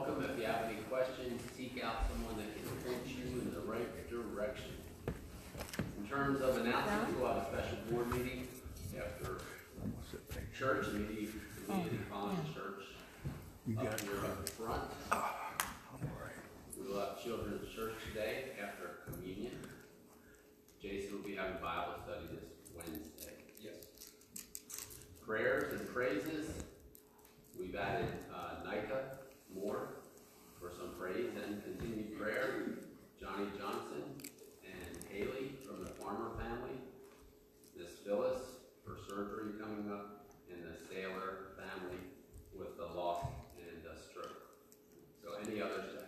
welcome. If you have any questions, seek out the law in the stroke. So any others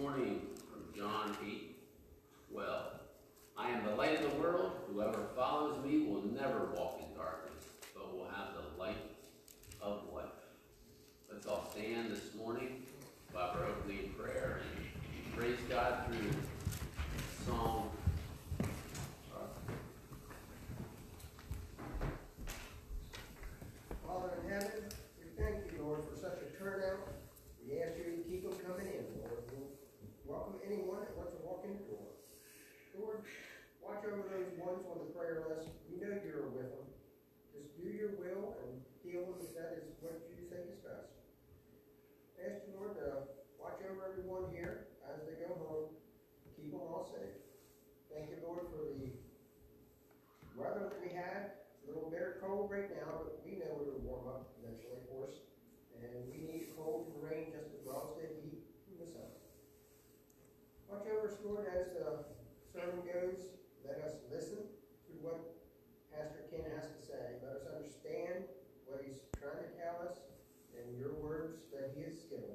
morning from John 8. short as the sermon goes, let us listen to what Pastor Ken has to say. Let us understand what he's trying to tell us and your words that he has given.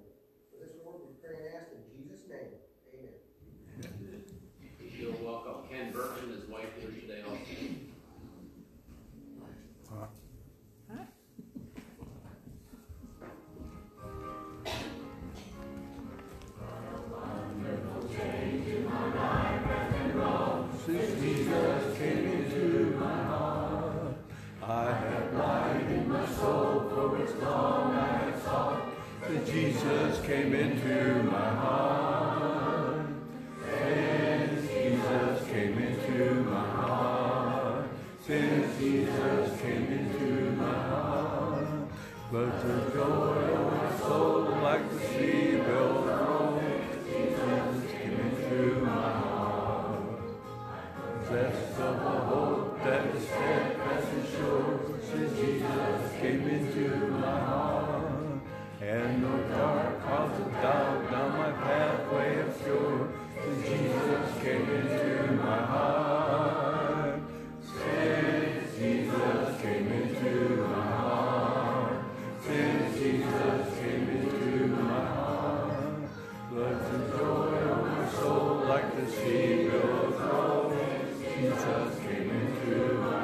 For this Lord, we pray and ask in Jesus' name. Amen. You're welcome. Ken Burton and his wife, but to go Jesus came into my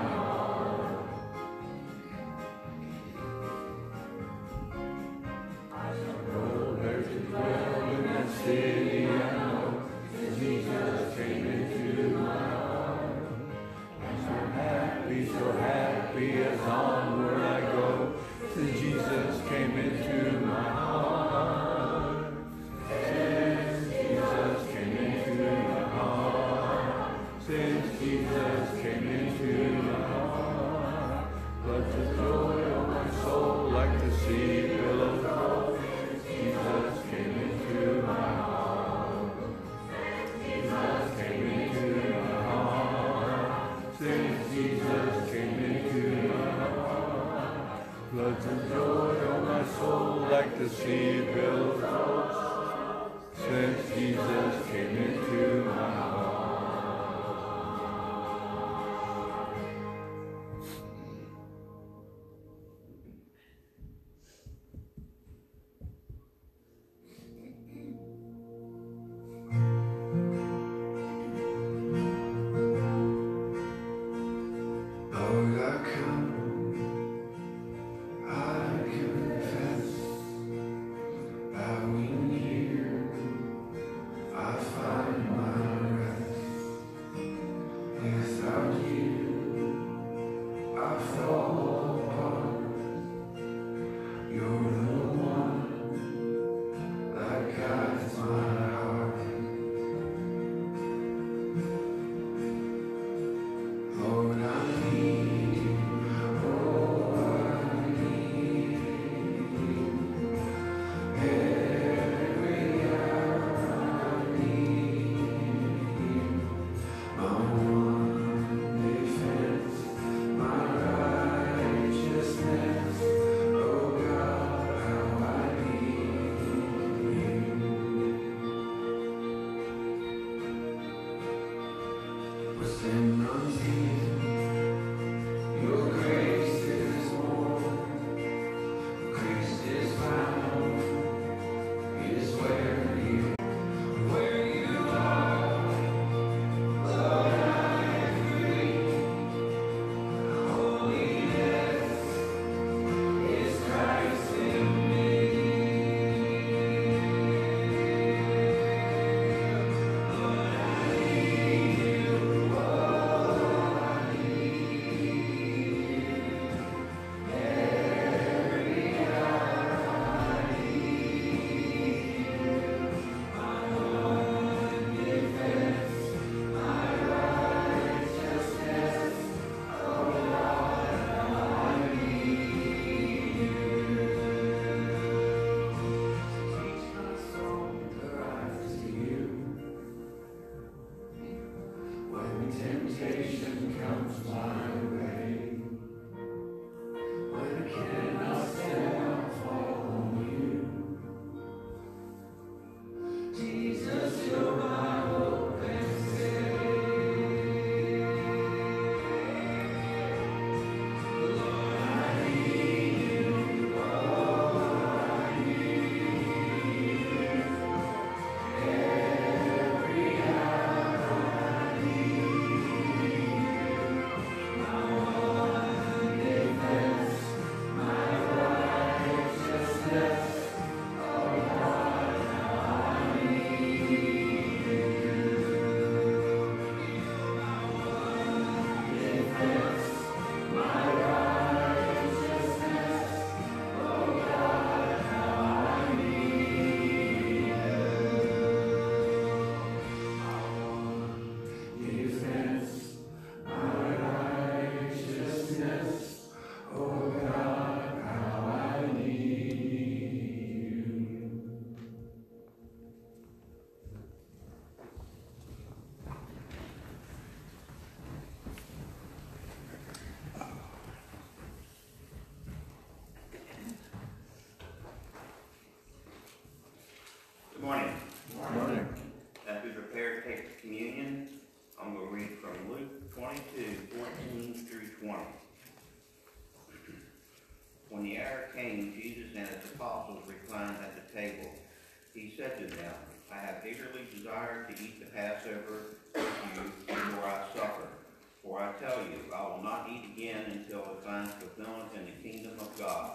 God.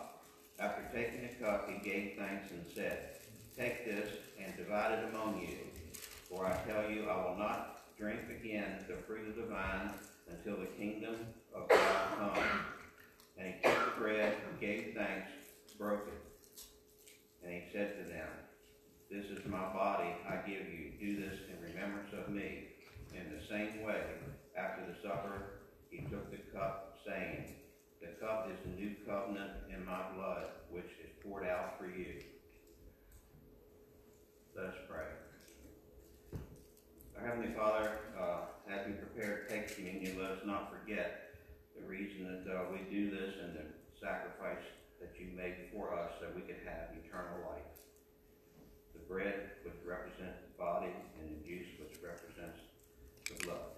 After taking the cup, he gave thanks and said, Take this and divide it among you. For I tell you, I will not drink again the fruit of the vine until the kingdom of God come. broken. And he said to them, This is my body I give you. Do this in remembrance of me. In the same way, after the supper, he took the cup, saying, The cup is the new covenant in my blood, which is poured out for you. Let us pray. Our Heavenly Father, uh, as we prepare to take communion, let us not forget the reason that uh, we do this and the sacrifice that you made for us so we could have eternal life. The bread which represents the body and the juice which represents the blood.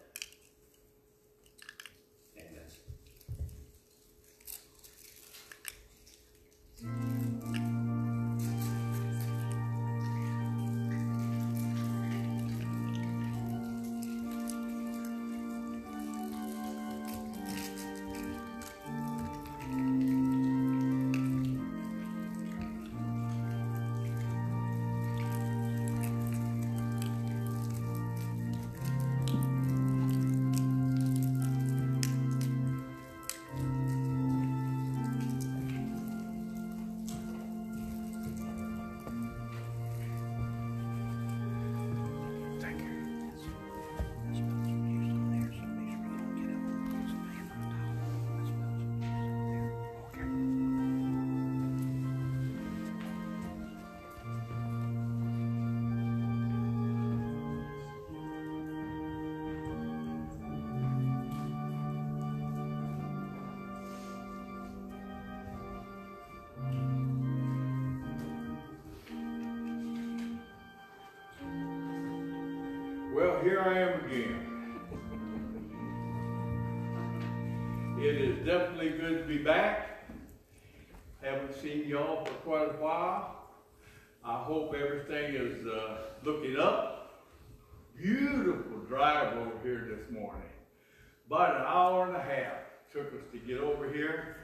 Is uh, looking up. Beautiful drive over here this morning. About an hour and a half took us to get over here.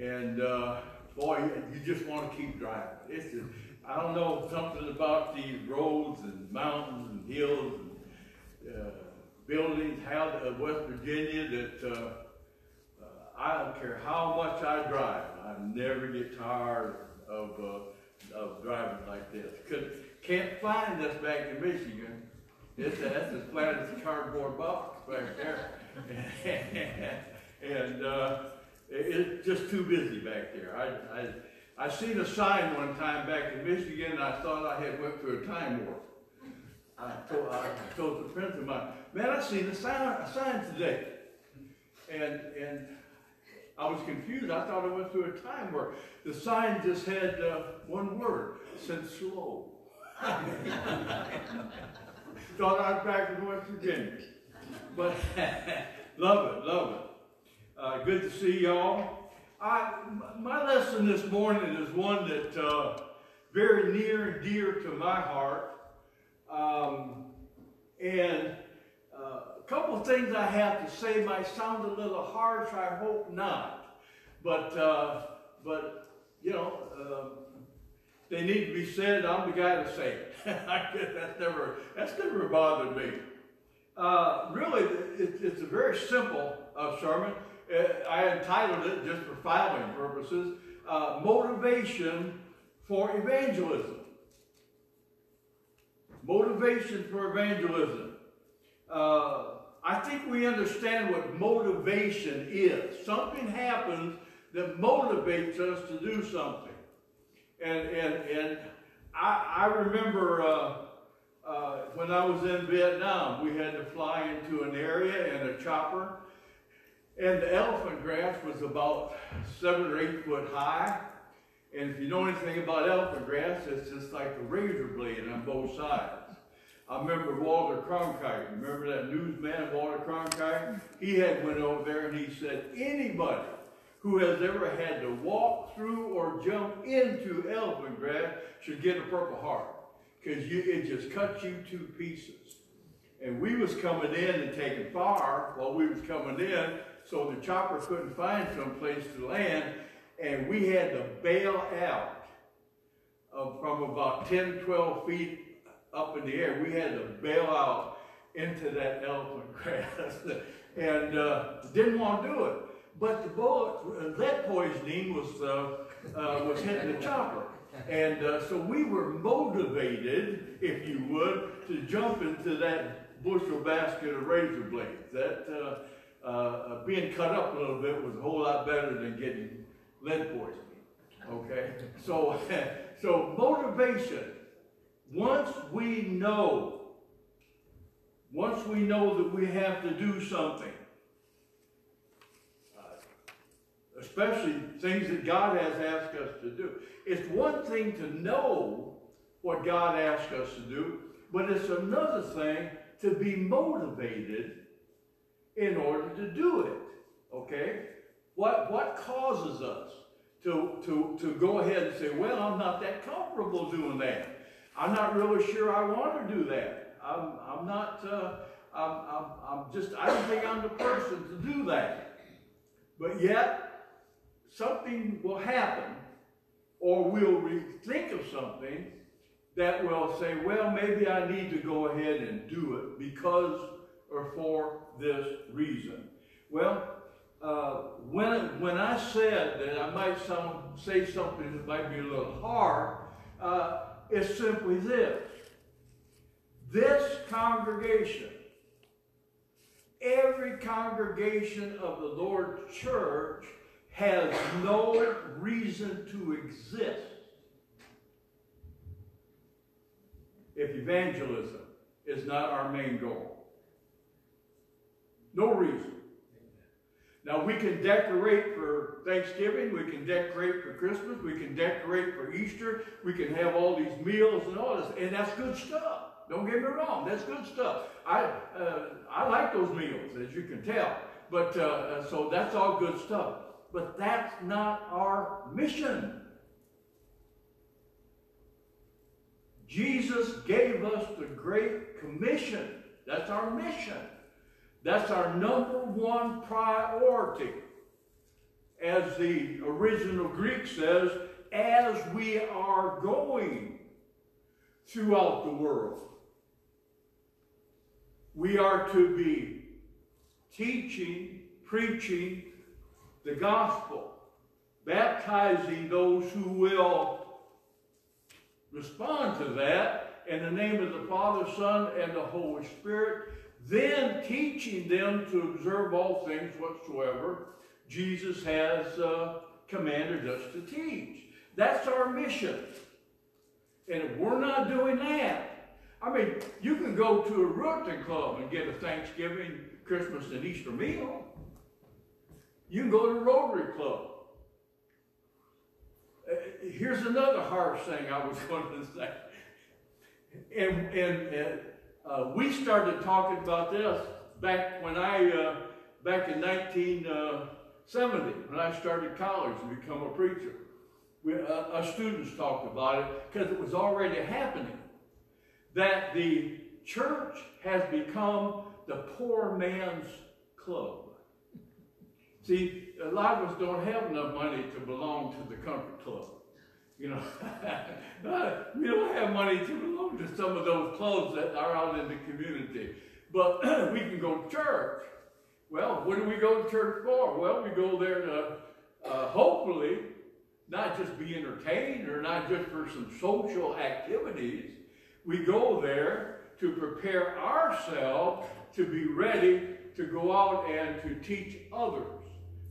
And uh, boy, you just want to keep driving. It's just, I don't know, something about these roads and mountains and hills and uh, buildings, how uh, West Virginia that uh, uh, I don't care how much I drive, I never get tired of uh, of driving like this. Can't find this back in Michigan. It's that's as flat as a cardboard box back there, and uh, it's just too busy back there. I, I I seen a sign one time back in Michigan, and I thought I had went through a time warp. I told, I told a friend of mine, man, I seen a sign, a sign today. And, and I was confused. I thought I went through a time warp. the sign just had uh, one word, said slow. thought I was back in West Virginia. But love it, love it. Uh, good to see y'all. My lesson this morning is one that uh, very near and dear to my heart. Um, and uh, a couple of things I have to say might sound a little harsh. I hope not. But, uh, but you know, uh, they need to be said. I'm the guy to say it. that's never that's never bothered me. Uh, really, it, it's a very simple uh, sermon. Uh, I entitled it just for filing purposes: "Motivation for Evangelism." Motivation for evangelism. Uh, I think we understand what motivation is. Something happens that motivates us to do something. And, and, and I, I remember uh, uh, when I was in Vietnam, we had to fly into an area in a chopper. And the elephant grass was about seven or eight foot high. And if you know anything about elephant grass, it's just like a razor blade on both sides. I remember Walter Cronkite. Remember that newsman, Walter Cronkite? He had went over there and he said, anybody who has ever had to walk through or jump into elephant grass should get a Purple Heart. Because it just cuts you to pieces. And we was coming in and taking fire while we was coming in, so the chopper couldn't find some place to land and we had to bail out from about 10, 12 feet up in the air. We had to bail out into that elephant grass and uh, didn't want to do it. But the bullet, lead poisoning was, uh, uh, was hitting the chopper. And uh, so we were motivated, if you would, to jump into that bushel basket of razor blades. That uh, uh, being cut up a little bit was a whole lot better than getting lead poisoning. Okay, so so motivation. Once we know, once we know that we have to do something, uh, especially things that God has asked us to do. It's one thing to know what God asks us to do, but it's another thing to be motivated in order to do it. Okay? What, what causes us to, to, to go ahead and say, well, I'm not that comfortable doing that. I'm not really sure I want to do that. I'm, I'm not, uh, I'm, I'm, I'm just, I don't think I'm the person to do that. But yet, something will happen, or we'll think of something that will say, well, maybe I need to go ahead and do it because or for this reason. Well, uh, when, when I said that I might sound, say something that might be a little hard, uh, it's simply this. This congregation, every congregation of the Lord's church has no reason to exist if evangelism is not our main goal. No reason. Now we can decorate for Thanksgiving, we can decorate for Christmas, we can decorate for Easter, we can have all these meals and all this, and that's good stuff. Don't get me wrong, that's good stuff. I uh, I like those meals, as you can tell. But uh, so that's all good stuff. But that's not our mission. Jesus gave us the Great Commission. That's our mission. That's our number one priority. As the original Greek says, as we are going throughout the world, we are to be teaching, preaching the gospel, baptizing those who will respond to that in the name of the Father, Son, and the Holy Spirit, then teaching them to observe all things whatsoever Jesus has uh, commanded us to teach. That's our mission. And if we're not doing that, I mean, you can go to a Rotary Club and get a Thanksgiving, Christmas, and Easter meal. You can go to Rotary Club. Uh, here's another harsh thing I was going to say. And, and, and uh, we started talking about this back when I, uh, back in 1970, when I started college and become a preacher. We, uh, our students talked about it because it was already happening. That the church has become the poor man's club. See, a lot of us don't have enough money to belong to the comfort club. You know, we don't have money to belong to some of those clubs that are out in the community. But we can go to church. Well, what do we go to church for? Well, we go there to uh, hopefully not just be entertained or not just for some social activities. We go there to prepare ourselves to be ready to go out and to teach others.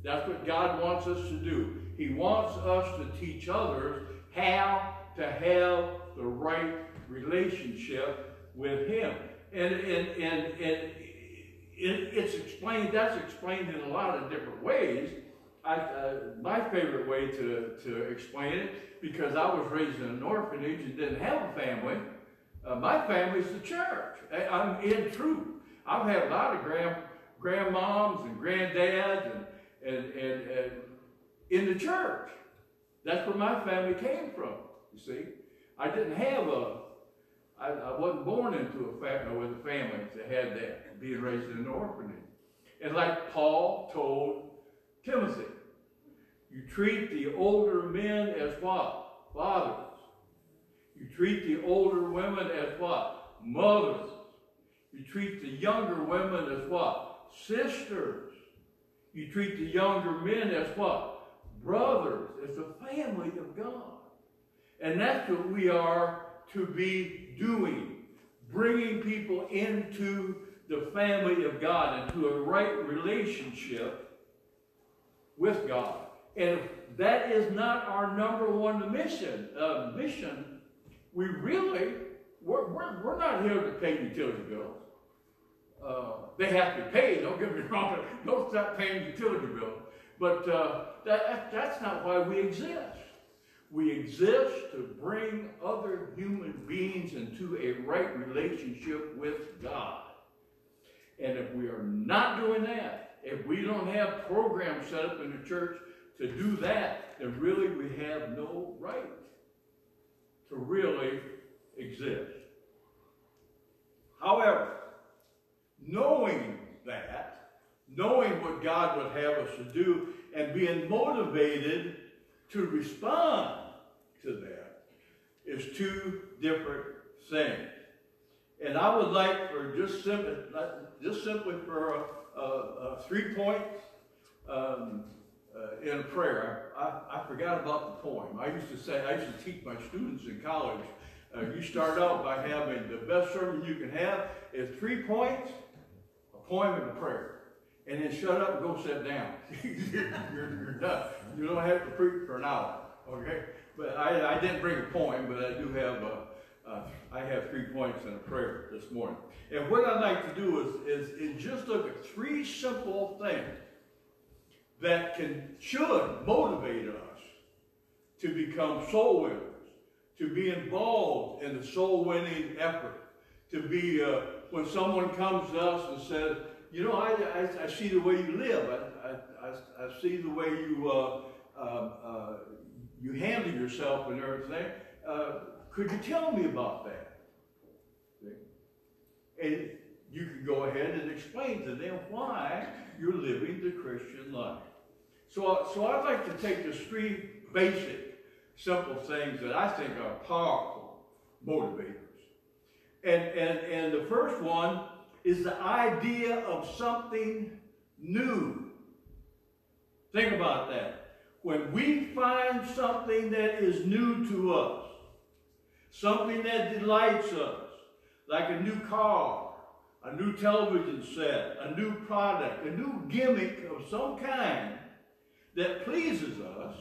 That's what God wants us to do. He wants us to teach others how to have the right relationship with Him. And, and, and, and it, it's explained, that's explained in a lot of different ways. I, uh, my favorite way to, to explain it, because I was raised in an orphanage and didn't have a family, uh, my family's the church. I, I'm in truth. I've had a lot of grand, grandmoms and granddads and, and, and, and in the church. That's where my family came from, you see. I didn't have a, I, I wasn't born into a family with a family that had that, being raised in an orphanage. And like Paul told Timothy, you treat the older men as what? Fathers. You treat the older women as what? Mothers. You treat the younger women as what? Sisters. You treat the younger men as what? Brothers. as a family of God. And that's what we are to be doing. Bringing people into the family of God, into a right relationship with God. And if that is not our number one mission, uh, mission, we really, we're, we're, we're not here to pay utility bills. Uh, they have to pay, don't get me wrong, don't stop paying utility bills. But uh, that, that's not why we exist. We exist to bring other human beings into a right relationship with God. And if we are not doing that, if we don't have programs set up in the church to do that, then really we have no right to really exist. However, knowing that, knowing what God would have us to do, and being motivated to respond to that is two different things. And I would like for just simply, just simply for uh, uh, three points um, uh, in a prayer. I, I, forgot about the poem. I used to say, I used to teach my students in college. Uh, you start out by having the best sermon you can have is three points, a poem, and prayer. And then shut up and go sit down. you're, done. You don't have to preach for an hour. Okay? But I, I didn't bring a poem, but I do have a, uh, I have three points in a prayer this morning. And what I'd like to do is, is, is just look at three simple things that can, should motivate us to become soul winners, to be involved in the soul winning effort, to be, uh, when someone comes to us and says, you know, I, I, I see the way you live, I, I, I, see the way you, uh, uh, uh you handle yourself and everything. Uh, could you tell me about that? And you can go ahead and explain to them why you're living the Christian life. So, so I'd like to take the three basic, simple things that I think are powerful motivators. And, and, and the first one is the idea of something new. Think about that. When we find something that is new to us, something that delights us, like a new car, a new television set, a new product, a new gimmick of some kind that pleases us,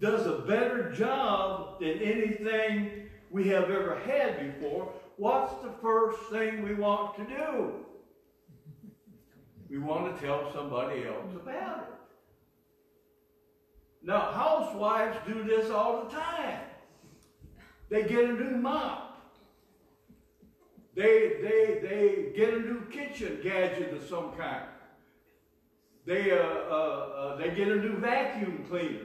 does a better job than anything we have ever had before, what's the first thing we want to do? We want to tell somebody else about it. Now, housewives do this all the time. They get a new mop. They, they, they get a new kitchen gadget of some kind. They, uh, uh, uh, they get a new vacuum cleaner.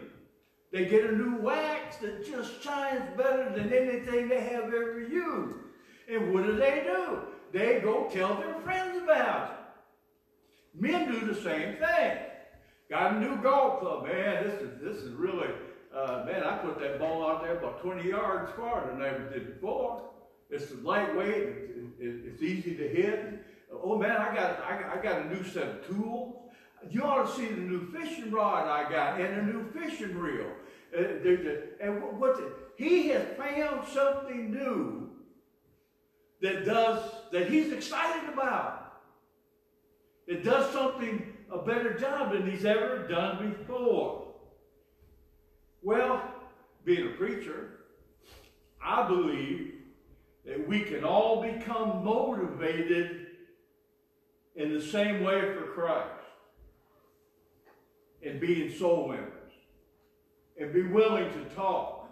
They get a new wax that just shines better than anything they have ever used. And what do they do? They go tell their friends about it. Men do the same thing. Got a new golf club, man. This is this is really uh, man. I put that ball out there about 20 yards farther than I ever did before. It's lightweight. It, it, it's easy to hit. Oh man, I got I, I got a new set of tools. You ought to see the new fishing rod I got and a new fishing reel. Uh, and what he has found something new that does that he's excited about. It does something a better job than he's ever done before. Well, being a preacher, I believe that we can all become motivated in the same way for Christ and being soul winners and be willing to talk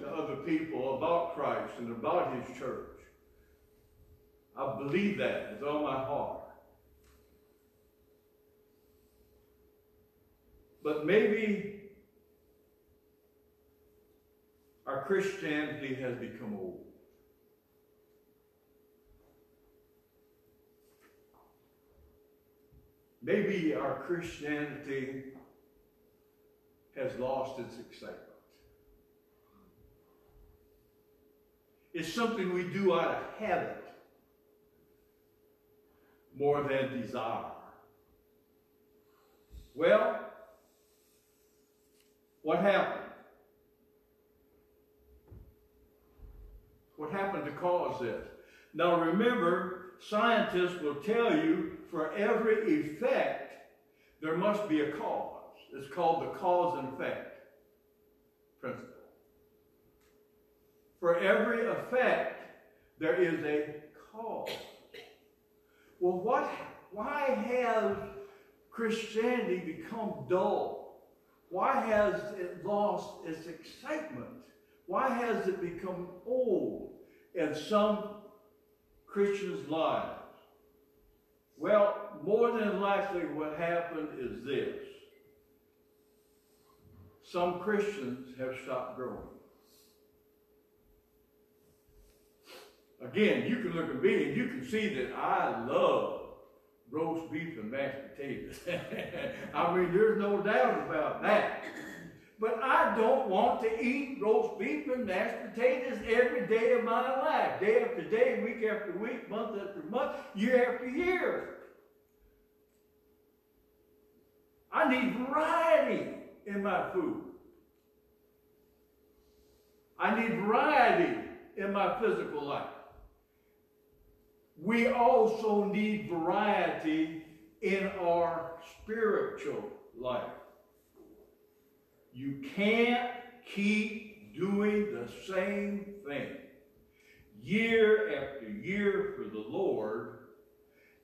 to other people about Christ and about his church. I believe that with all my heart. But maybe our Christianity has become old. Maybe our Christianity has lost its excitement. It's something we do out of habit more than desire. Well, what happened? What happened to cause this? Now remember, scientists will tell you for every effect, there must be a cause. It's called the cause and effect principle. For every effect, there is a cause. Well, what, why has Christianity become dull? Why has it lost its excitement? Why has it become old in some Christians' lives? Well, more than likely what happened is this. Some Christians have stopped growing. Again, you can look at me and you can see that I love roast beef and mashed potatoes. I mean, there's no doubt about that. But I don't want to eat roast beef and mashed potatoes every day of my life, day after day, week after week, month after month, year after year. I need variety in my food. I need variety in my physical life. We also need variety in our spiritual life. You can't keep doing the same thing year after year for the Lord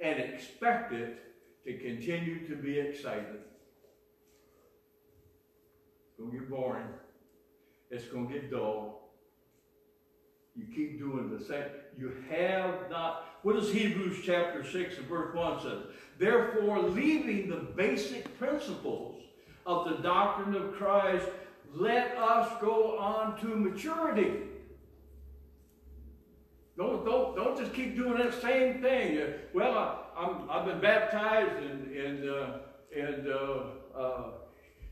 and expect it to continue to be exciting. It's going to get boring. It's going to get dull. You keep doing the same. You have not. What does Hebrews chapter 6 and verse 1 says? Therefore, leaving the basic principles of the doctrine of Christ, let us go on to maturity. Don't, don't, don't just keep doing that same thing. Well, I, I'm, I've been baptized and, and, uh, and uh, uh,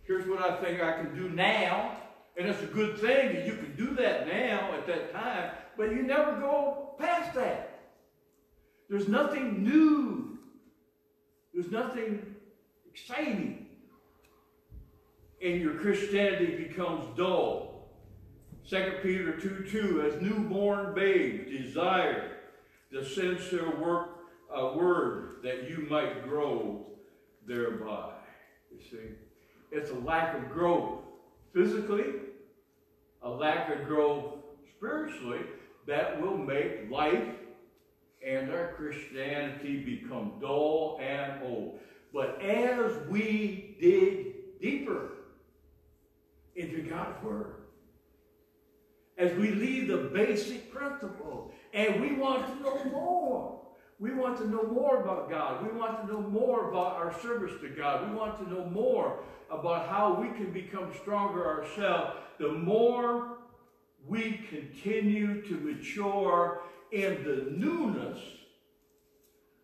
here's what I think I can do now. And it's a good thing that you can do that now at that time, but you never go past that. There's nothing new. There's nothing exciting. And your Christianity becomes dull. 2 Peter 2 2, as newborn babes desire the sincere work, uh, word that you might grow thereby. You see, it's a lack of growth physically, a lack of growth spiritually that will make life and our Christianity become dull and old. But as we dig deeper into God's Word, as we leave the basic principle and we want to know more. We want to know more about God. We want to know more about our service to God. We want to know more about how we can become stronger ourselves. The more we continue to mature in the newness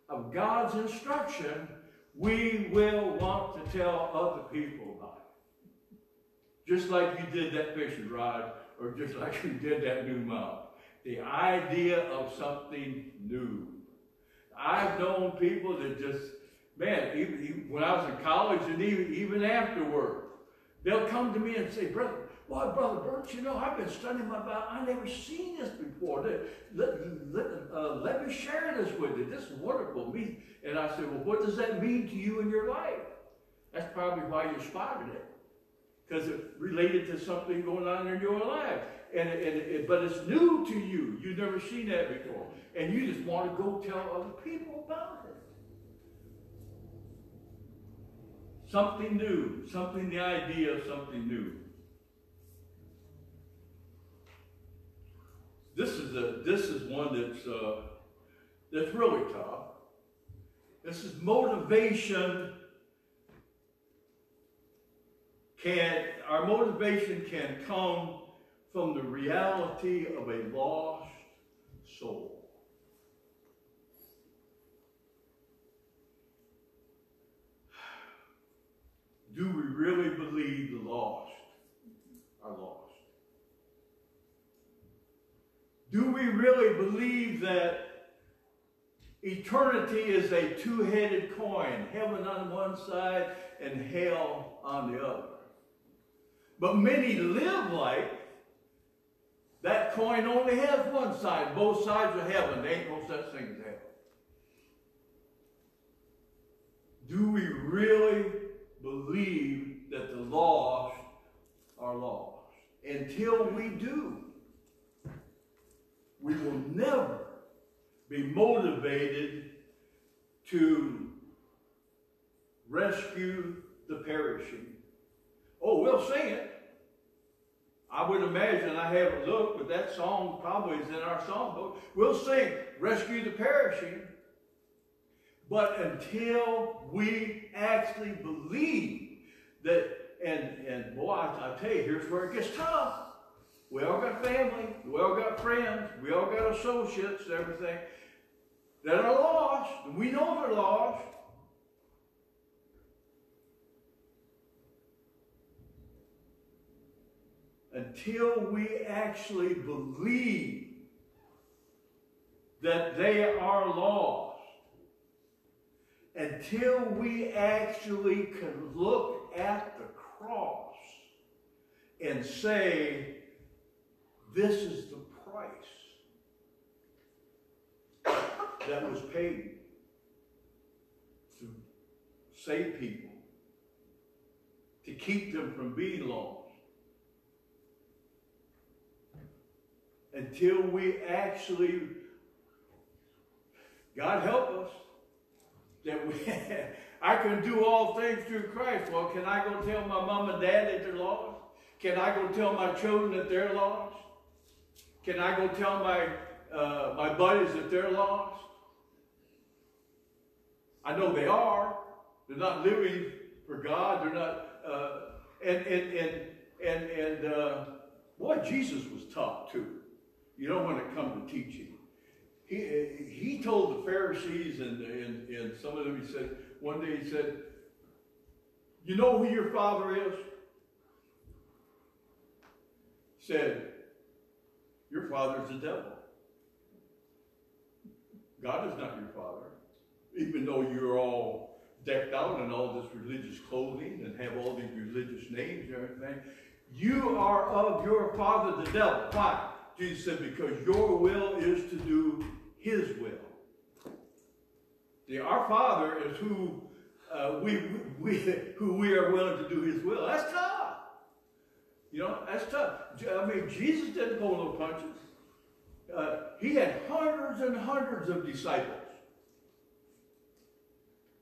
of God's instruction, we will want to tell other people about it. Just like you did that fishing rod or just like you did that new mount. The idea of something new. I've known people that just, man, even, even when I was in college and even, even afterward, they'll come to me and say, brother, boy, brother Bert, you know, I've been studying my Bible. I never seen this before. Let, let, let, uh, let me share this with you. This is wonderful. Me, and I said, well, what does that mean to you in your life? That's probably why you spotted it because it related to something going on in your life. And, and, and, but it's new to you. You've never seen that before. And you just want to go tell other people about it. Something new. Something, the idea of something new. This is a, this is one that's uh, that's really tough. This is motivation can our motivation can come from the reality of a lost soul. Do we really believe the lost are lost? Do we really believe that Eternity is a two-headed coin, heaven on one side and hell on the other. But many live like that coin only has one side, both sides of heaven. There ain't no such thing as hell. Do we really believe that the lost are lost? Until we do, we will never be motivated to rescue the perishing. Oh, we'll sing it. I would imagine, I haven't looked, but that song probably is in our songbook. We'll sing, Rescue the Perishing. But until we actually believe that, and, and boy, I, I tell you, here's where it gets tough. We all got family, we all got friends, we all got associates everything that are lost, and we know they're lost. Until we actually believe that they are lost, until we actually can look at the cross and say, this is the price that was paid to save people, to keep them from being lost. Until we actually, God help us, that we, I can do all things through Christ. Well, can I go tell my mom and dad that they're lost? Can I go tell my children that they're lost? Can I go tell my uh, my buddies that they're lost? I know they are. They're not living for God. They're not. Uh, and and and and and uh, boy, Jesus was tough too. You know when it comes to teaching. He, he told the Pharisees and, and, and some of them, he said, one day he said, you know who your father is? Said, your father's the devil. God is not your father. Even though you're all decked out in all this religious clothing and have all these religious names and everything, you are of your father the devil. Why? Jesus said, because your will is to do his will. The, our Father is who uh, we, we who we are willing to do His will. That's tough. You know, that's tough. I mean, Jesus didn't pull no punches. Uh, he had hundreds and hundreds of disciples.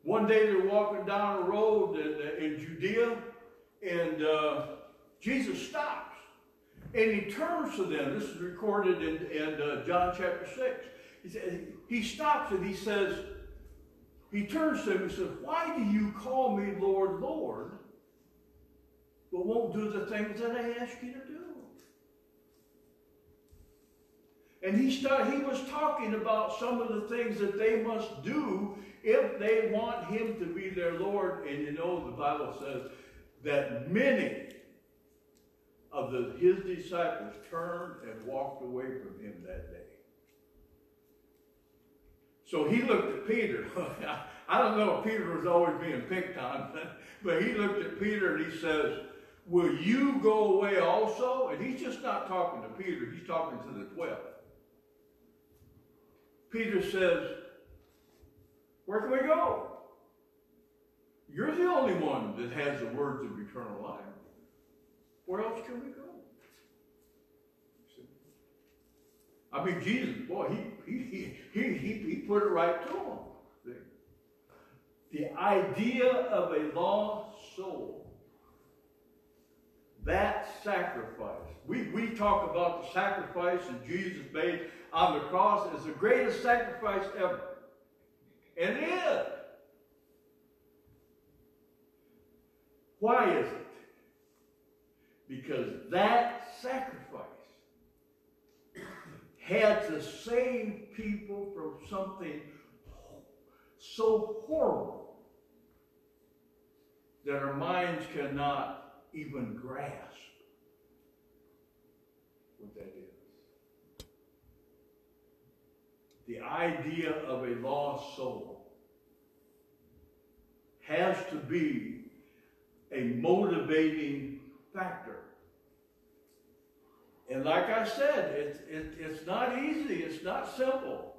One day they're walking down a road in, in Judea, and uh, Jesus stops. And he turns to them. This is recorded in, in uh, John chapter 6. He, stops and he says, he turns to him and says, Why do you call me Lord, Lord, but won't do the things that I ask you to do? And he, start, he was talking about some of the things that they must do if they want him to be their Lord. And you know, the Bible says that many of the, his disciples turned and walked away from him that day. So he looked at Peter. I don't know if Peter was always being picked on, but he looked at Peter and he says, Will you go away also? And he's just not talking to Peter, he's talking to the twelve. Peter says, Where can we go? You're the only one that has the words of eternal life. Where else can we go? I mean, Jesus, boy, he, he, he, he, he put it right to him. The idea of a lost soul, that sacrifice. We, we talk about the sacrifice that Jesus made on the cross as the greatest sacrifice ever. And it is. Why is it? Because that sacrifice had to save people from something so horrible that our minds cannot even grasp what that is. the idea of a lost soul has to be a motivating factor. And like I said, it's, it, it's not easy, it's not simple.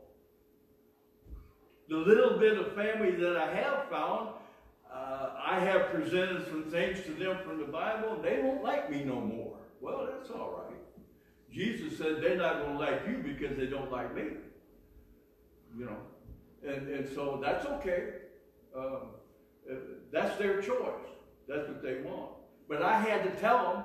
The little bit of family that I have found, uh, I have presented some things to them from the Bible, and they won't like me no more. Well, that's all right. Jesus said they're not going to like you because they don't like me. You know, and, and so that's okay. Um, that's their choice. That's what they want. But I had to tell them.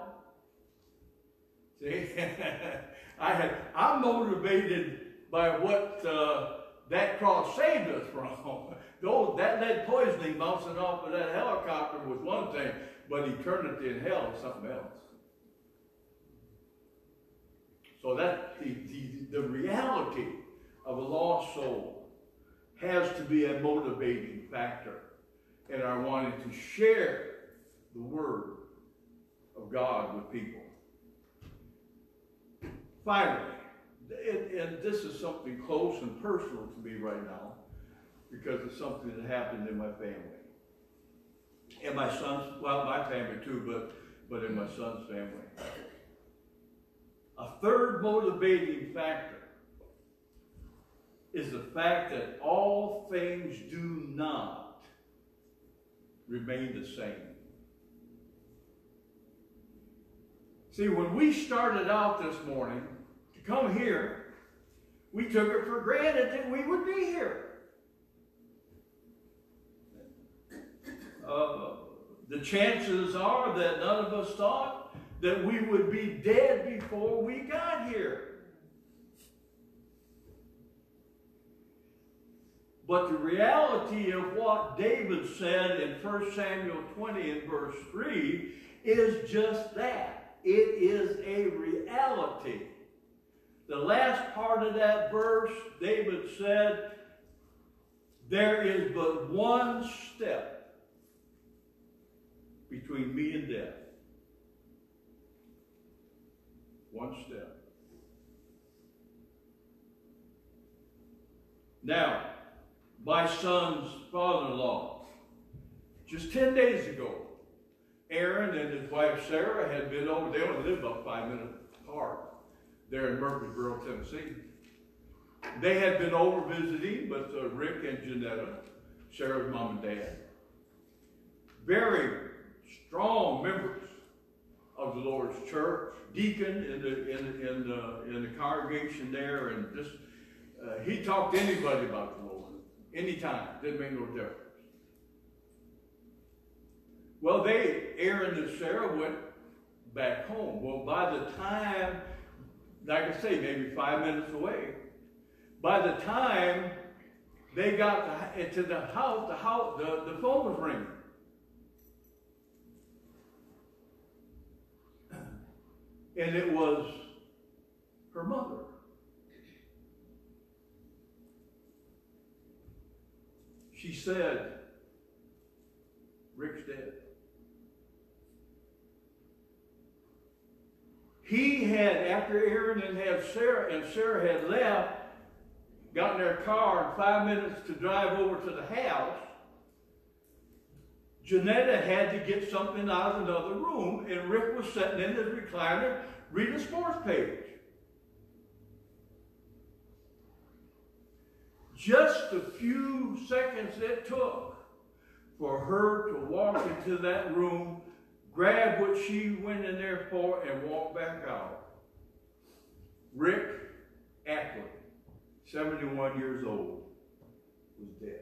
See, I had. I'm motivated by what uh, that cross saved us from. That lead poisoning bouncing off of that helicopter was one thing, but eternity in hell is something else. So that the, the, the reality of a lost soul has to be a motivating factor in our wanting to share the word of God with people. Finally, and, and this is something close and personal to me right now because it's something that happened in my family. And my son's, well, my family too, but, but in my son's family. A third motivating factor is the fact that all things do not remain the same. See, when we started out this morning to come here, we took it for granted that we would be here. Uh, the chances are that none of us thought that we would be dead before we got here. But the reality of what David said in 1 Samuel 20 and verse 3 is just that. It is a reality. The last part of that verse, David said, There is but one step between me and death. One step. Now, my son's father-in-law, just 10 days ago, Aaron and his wife Sarah had been over, they only live about five minutes apart, there in Murfreesboro, Tennessee. They had been over visiting with uh, Rick and Janetta, Sarah's mom and dad. Very strong members of the Lord's church, deacon in the in in the in the congregation there, and just uh, he talked to anybody about the Lord, anytime, didn't make no difference. Well, they Aaron and Sarah went back home. Well, by the time, like I say, maybe five minutes away, by the time they got to, the house, the house, the, the phone was ringing. And it was her mother. She said, Rick's dead. He had, after Aaron and had Sarah and Sarah had left, got in their car in five minutes to drive over to the house. Janetta had to get something out of another room, and Rick was sitting in his recliner reading a sports page. Just a few seconds it took for her to walk into that room, grab what she went in there for, and walk back out. Rick Ackley, 71 years old, was dead.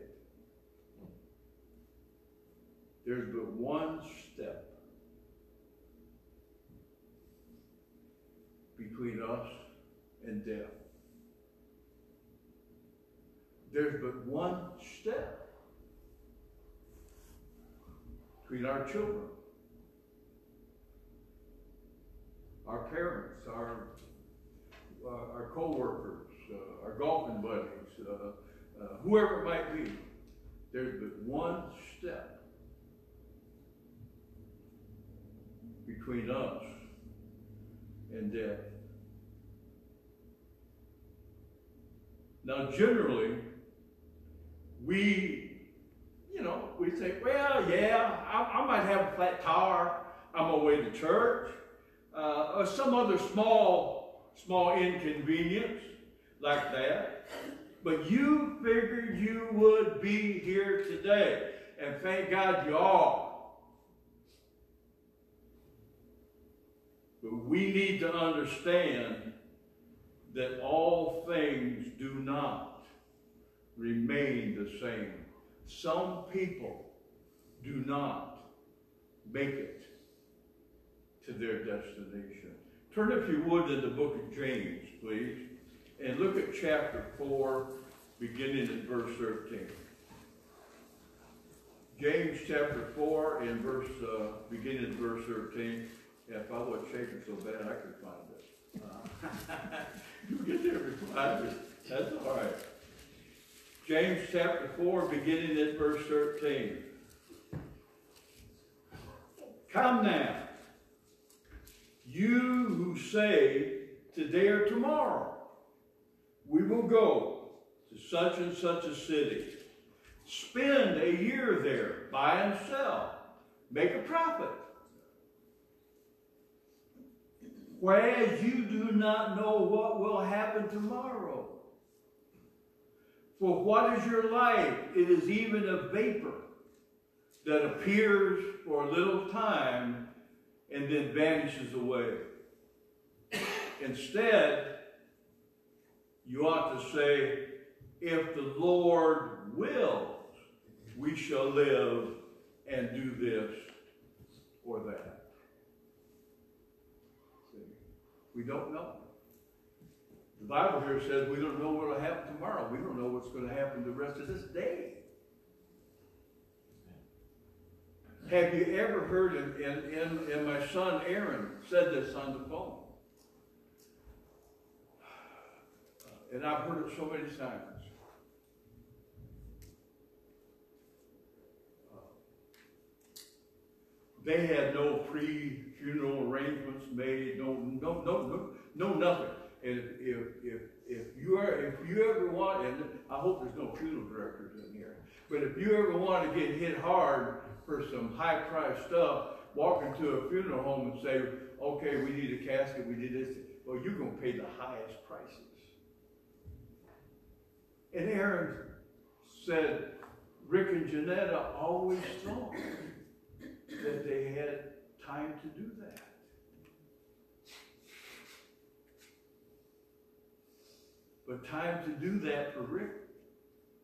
There's but one step between us and death. There's but one step between our children, our parents, our uh, our co-workers, uh, our golfing buddies, uh, uh, whoever it might be. There's but one step between us and death. Now, generally, we, you know, we say, well, yeah, I, I might have a flat tire on my way to church, uh, or some other small, small inconvenience like that. But you figured you would be here today, and thank God you are. But we need to understand that all things do not remain the same. Some people do not make it to their destination. Turn, if you would, to the book of James, please, and look at chapter 4, beginning at verse 13. James chapter 4 and verse, uh, beginning at verse 13. Yeah, if I wasn't shaking so bad, I could find it. Uh, get there before That's all right. James chapter 4, beginning at verse 13. Come now, you who say today or tomorrow, we will go to such and such a city, spend a year there, buy and sell, make a profit. Whereas you do not know what will happen tomorrow. For what is your life? It is even a vapor that appears for a little time and then vanishes away. Instead, you ought to say, if the Lord wills, we shall live and do this or that. We don't know. The Bible here says we don't know what will happen tomorrow. We don't know what's going to happen the rest of this day. Have you ever heard, and, and, and, my son Aaron said this on the phone. And I've heard it so many times. They had no pre-funeral arrangements made, no, no, no, no, no nothing. And if, if, if you are, if you ever want, and I hope there's no funeral directors in here, but if you ever want to get hit hard for some high-priced stuff, walk into a funeral home and say, okay, we need a casket, we need this, well, you're going to pay the highest prices. And Aaron said, Rick and Janetta always thought that they had time to do that. But time to do that for Rick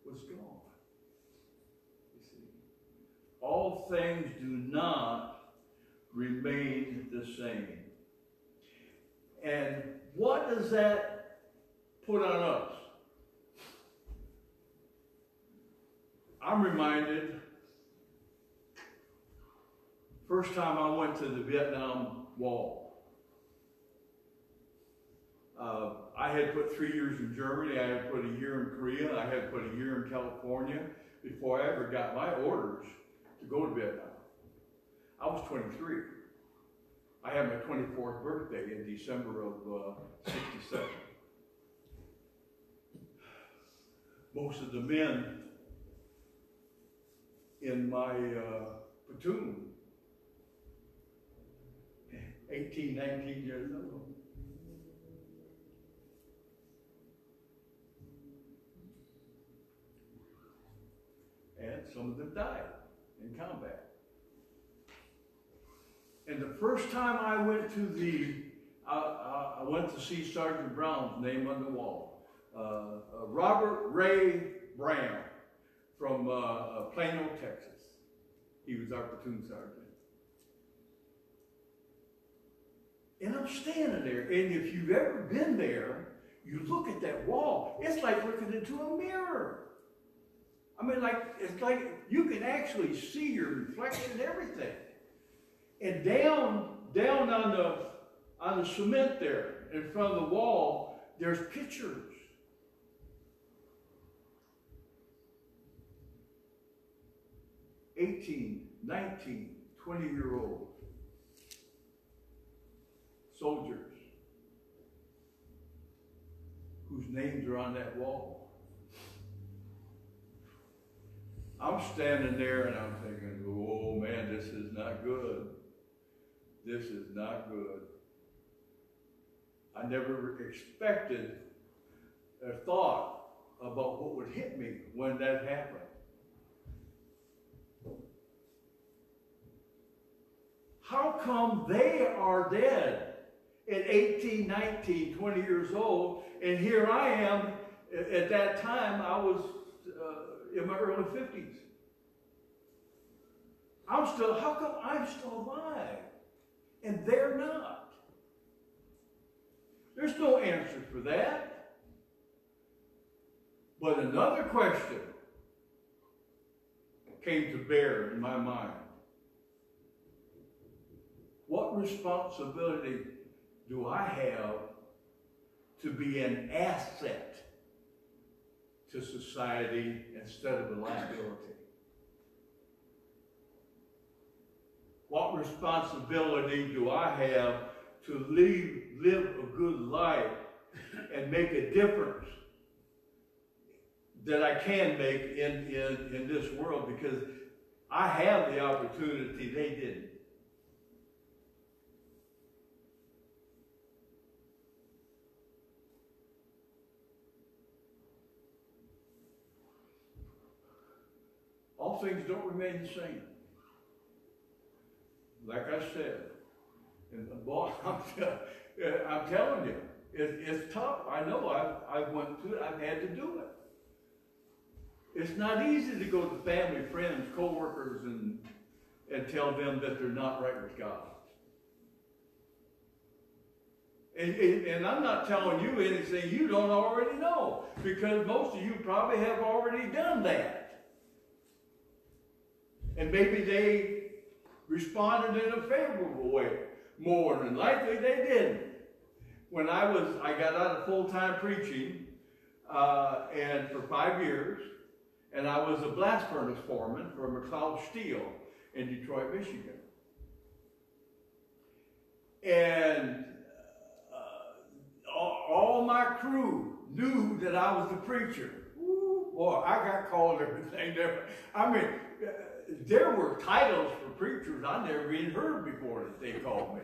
was gone. All things do not remain the same. And what does that put on us? I'm reminded first time I went to the Vietnam Wall. Uh, I had put three years in Germany, I had put a year in Korea, I had put a year in California before I ever got my orders to go to Vietnam. I was 23. I had my 24th birthday in December of uh, 67. Most of the men in my uh, platoon, 18, 19 years old. And some of them died in combat. And the first time I went to the, I, I went to see Sergeant Brown's name on the wall. Uh, uh, Robert Ray Brown from uh, uh, Plano, Texas. He was our platoon sergeant. And I'm standing there, and if you've ever been there, you look at that wall, it's like looking into a mirror. I mean, like, it's like you can actually see your reflection everything. And down, down on the, on the cement there, in front of the wall, there's pictures. Eighteen, nineteen, twenty-year-old soldiers whose names are on that wall. I'm standing there and I'm thinking, oh man, this is not good. This is not good. I never expected or thought about what would hit me when that happened. How come they are dead at 18, 19, 20 years old, and here I am, at that time, I was in my early 50s. I'm still, how come I'm still alive? And they're not? There's no answer for that. But another question came to bear in my mind. What responsibility do I have to be an asset to society instead of a liability? What responsibility do I have to live, live a good life and make a difference that I can make in, in, in this world because I have the opportunity they didn't. Things don't remain the same. Like I said, and boy, I'm, I'm telling you, it, it's tough. I know. I I went through it. I've had to do it. It's not easy to go to family, friends, coworkers, and and tell them that they're not right with God. And, and I'm not telling you anything you don't already know, because most of you probably have already done that. And maybe they responded in a favorable way. More than likely they didn't. When I was, I got out of full-time preaching, uh, and for five years, and I was a blast furnace foreman for McLouth Steel in Detroit, Michigan. And uh, all, my crew knew that I was the preacher. Ooh, boy, I got called everything different. I mean, there were titles for preachers I never even heard before that they called me.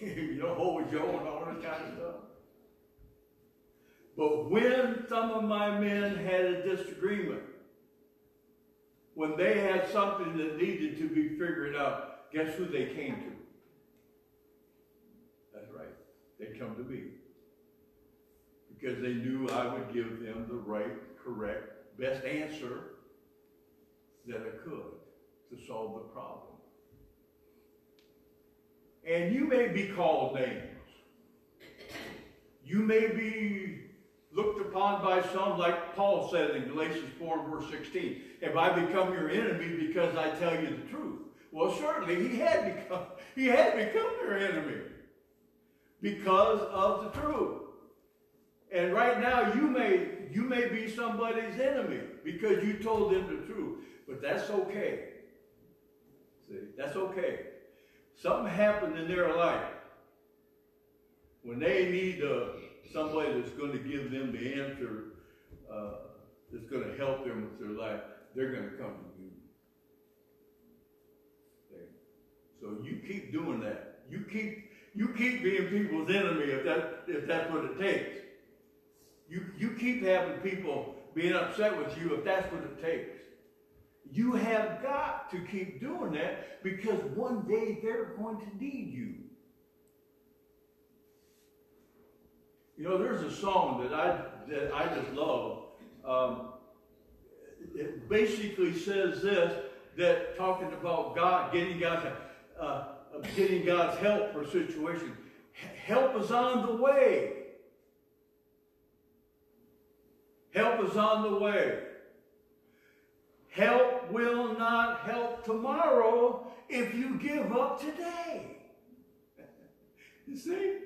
you know, Holy Joe and all that kind of stuff. But when some of my men had a disagreement, when they had something that needed to be figured out, guess who they came to? That's right. They come to me. Because they knew I would give them the right, correct, best answer that I could to solve the problem. And you may be called names. You may be looked upon by some, like Paul said in Galatians 4 and verse 16. Have I become your enemy because I tell you the truth? Well, certainly he had become, he had become your enemy because of the truth. And right now you may you may be somebody's enemy because you told them the truth. But that's okay. See, that's okay. Something happened in their life when they need uh, somebody that's going to give them the answer uh, that's going to help them with their life. They're going to come to you. Okay? So you keep doing that. You keep you keep being people's enemy if that if that's what it takes. You you keep having people being upset with you if that's what it takes. You have got to keep doing that because one day they're going to need you. You know, there's a song that I that I just love. Um, it basically says this: that talking about God getting God's uh, getting God's help for a situation. Help is on the way. Help is on the way. Help will not help tomorrow if you give up today. you see?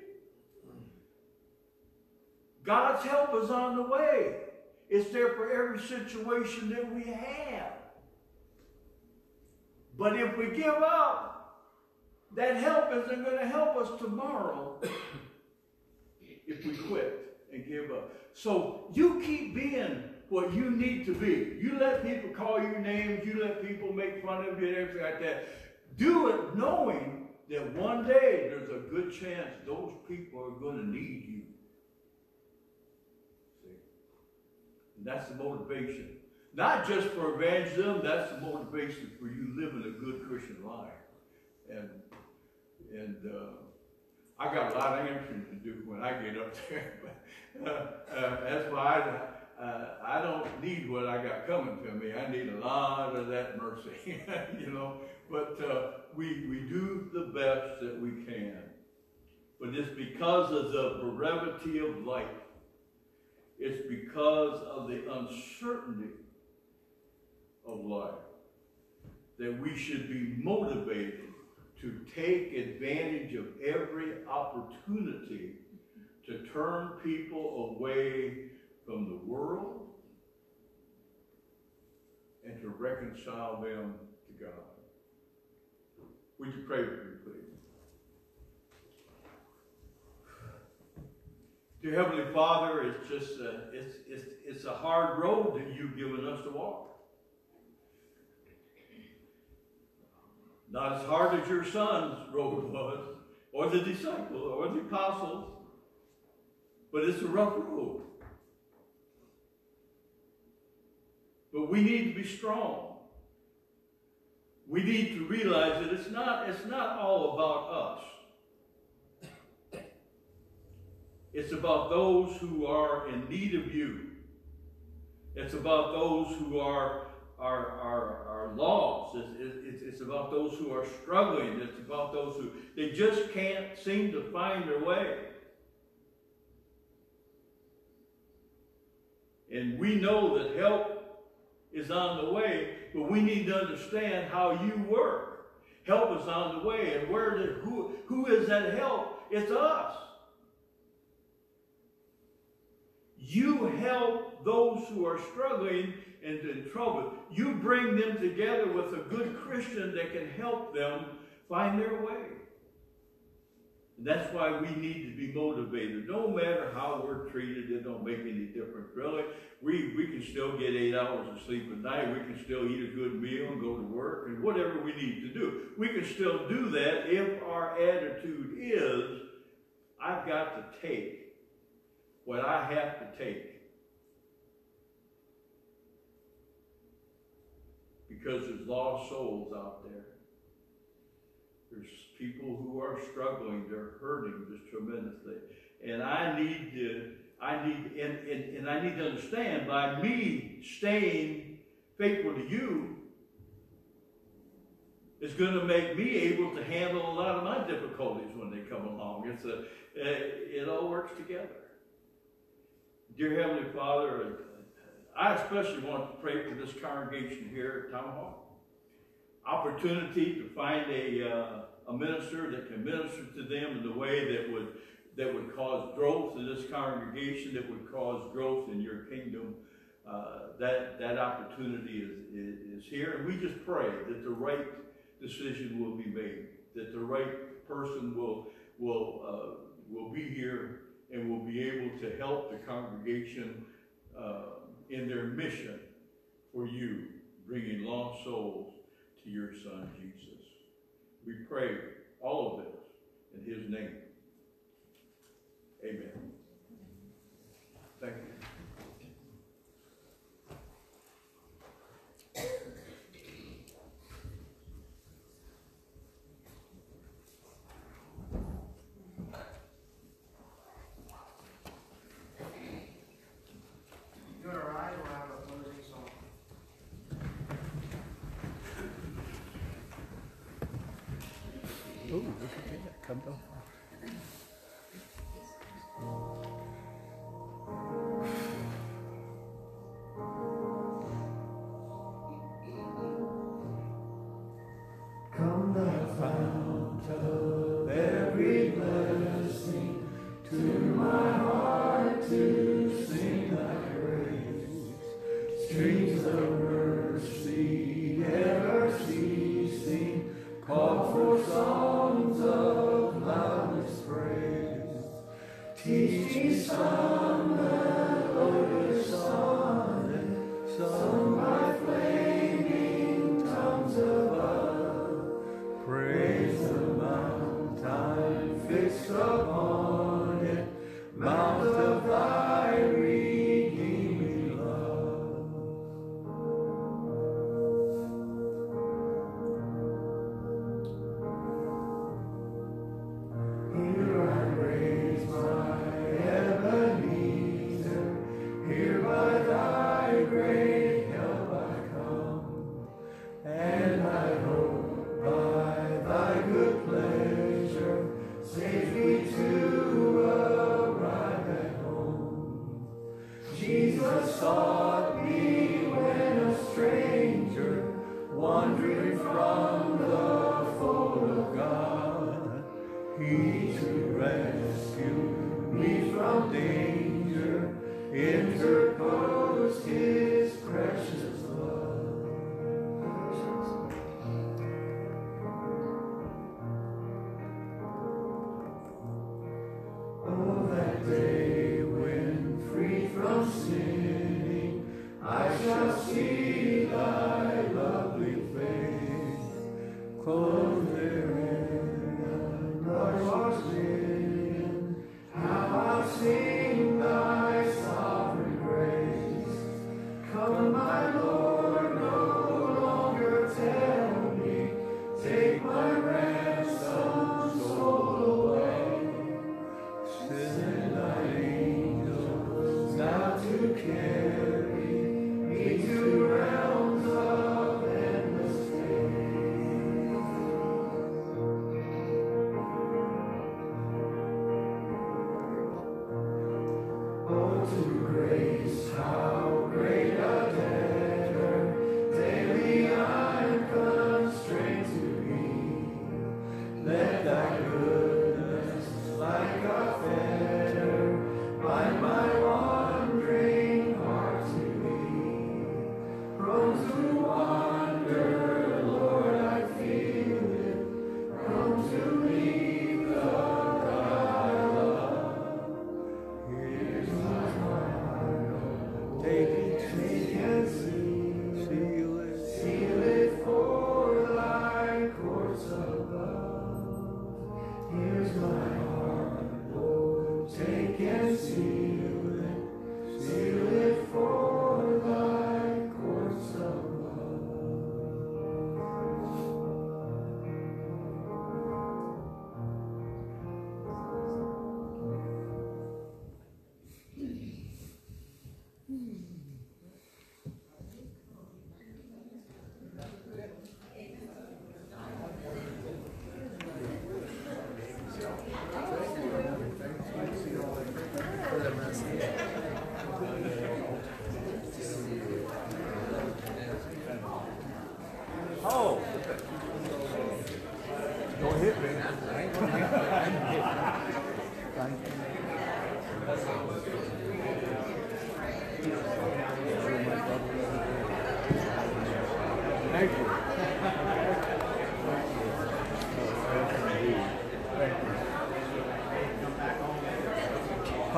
God's help is on the way. It's there for every situation that we have. But if we give up, that help isn't going to help us tomorrow if we quit and give up. So you keep being what you need to be. You let people call you names, you let people make fun of you and everything like that. Do it knowing that one day there's a good chance those people are going to need you. See? And that's the motivation. Not just for evangelism, that's the motivation for you living a good Christian life. And and uh, I got a lot of answering to do when I get up there. But, uh, uh, that's why I, uh, I don't need what I got coming to me. I need a lot of that mercy, you know. But uh, we, we do the best that we can. But it's because of the brevity of life. It's because of the uncertainty of life that we should be motivated to take advantage of every opportunity to turn people away from the world and to reconcile them to God. Would you pray with me, please? Dear Heavenly Father, it's just a, it's, it's, it's a hard road that you've given us to walk. Not as hard as your son's road was, or the disciples, or the apostles, but it's a rough road. But we need to be strong. We need to realize that it's not, it's not all about us. It's about those who are in need of you. It's about those who are, are, are, are lost. It's, it's, it's about those who are struggling. It's about those who, they just can't seem to find their way. And we know that help is on the way, but we need to understand how you work. Help is on the way, and where did, who, who is that help? It's us. You help those who are struggling and in trouble. You bring them together with a good Christian that can help them find their way. And that's why we need to be motivated. No matter how we're treated, it don't make any difference, really. We, we can still get eight hours of sleep at night. We can still eat a good meal and go to work and whatever we need to do. We can still do that if our attitude is, I've got to take what I have to take. Because there's lost souls out there. There's people who are struggling, they're hurting just tremendously. And I need to, I need, and, and, and I need to understand by me staying faithful to you is going to make me able to handle a lot of my difficulties when they come along. It's a, it all works together. Dear Heavenly Father, I especially want to pray for this congregation here at Tomahawk. Opportunity to find a, uh, a minister that can minister to them in the way that would that would cause growth in this congregation, that would cause growth in your kingdom. Uh, that that opportunity is, is, is here, and we just pray that the right decision will be made, that the right person will will uh, will be here and will be able to help the congregation uh, in their mission for you, bringing lost souls to your Son Jesus. We pray all of this in His name. Amen. Thank you.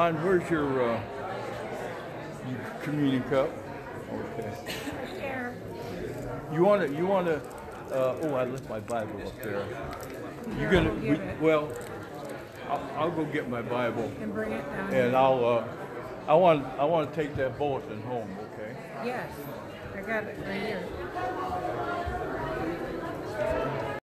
Hon, where's your, uh, your communion cup? Okay. You want to, you want to, uh, oh, I left my Bible up there. You're going to, well, I'll, I'll, go get my Bible. And bring it down. And I'll, uh, I want, I want to take that bulletin home, okay? Yes. I got it right here.